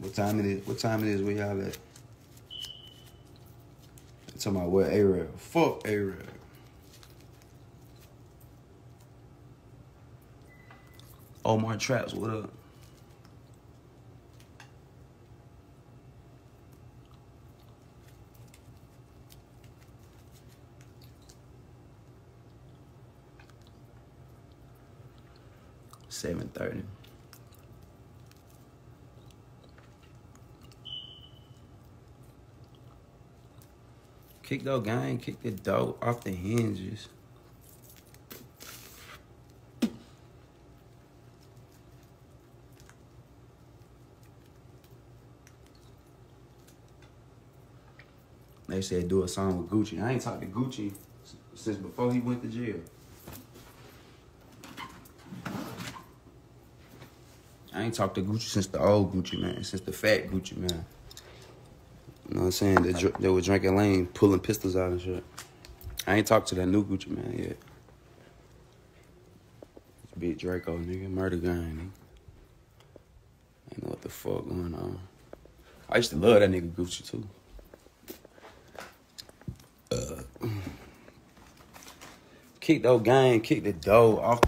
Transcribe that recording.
What time it is? What time it is? Where y'all at? I'm talking about what Arab? Fuck Arab. Omar Traps, what up? Seven thirty. Kick though, gang. Kick the dough off the hinges. They said do a song with Gucci. I ain't talked to Gucci since before he went to jail. I ain't talked to Gucci since the old Gucci Mane, since the fat Gucci Mane. You know what I'm saying? They, they were drinking lane, pulling pistols out and shit. I ain't talked to that new Gucci Mane yet. It's Big Draco, nigga, murder guy, nigga. I know what the fuck going on. I used to love that nigga Gucci too. Uh, kick those gang, kick the dough off